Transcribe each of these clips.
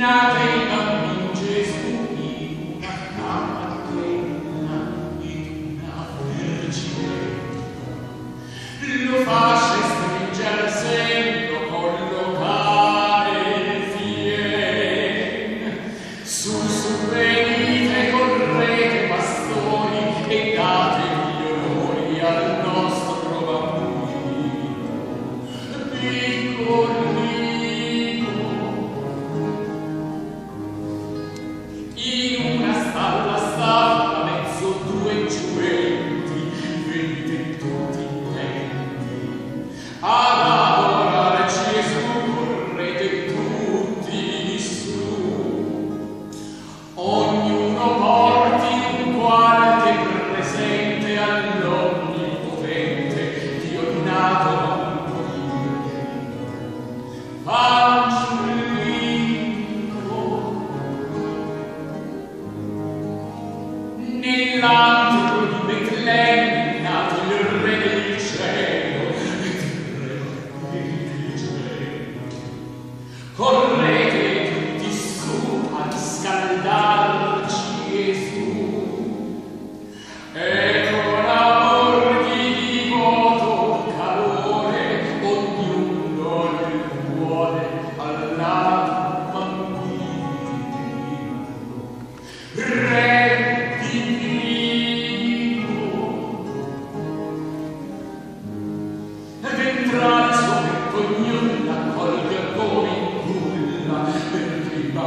Lo fa Nell'angelo di Betlemme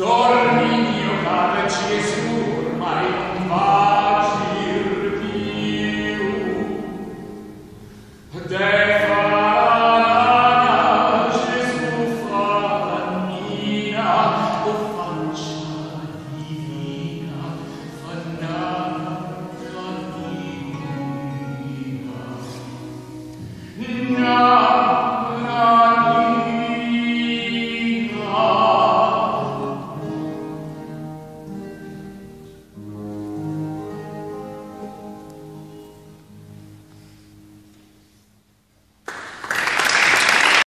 Dormi mio padre Gesù, ormai non vagir più. De farà Gesù fanina, o fancia divina, fannata. No.